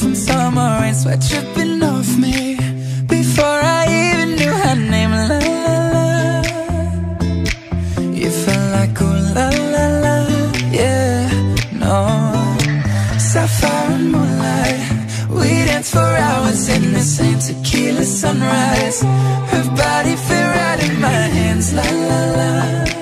from summer rain Sweat dripping off me. Before I even knew her name La la la. You felt like oh la la la. Yeah, no. Sapphire and moonlight. We danced for hours in the same tequila sunrise. Her body fit right in my hands La la la.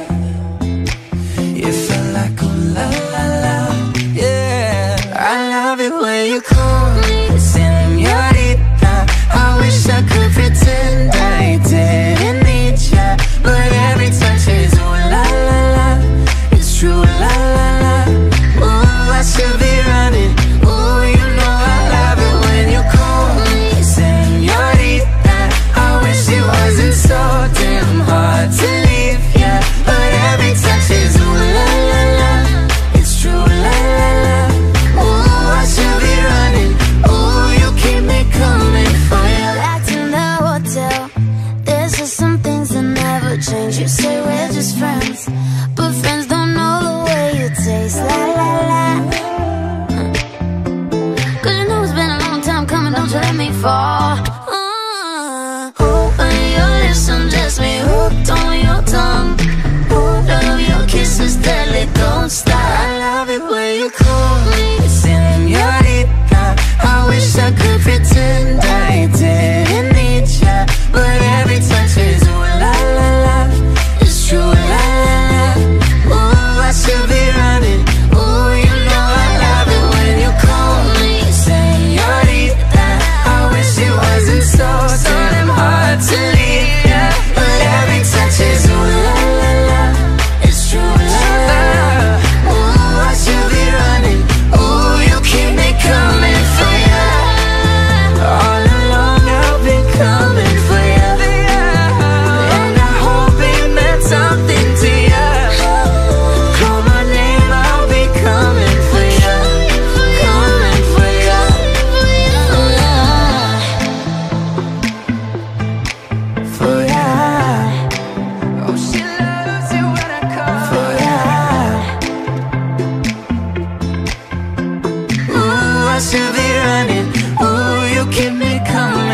fall. I should be running. Ooh, you keep me coming.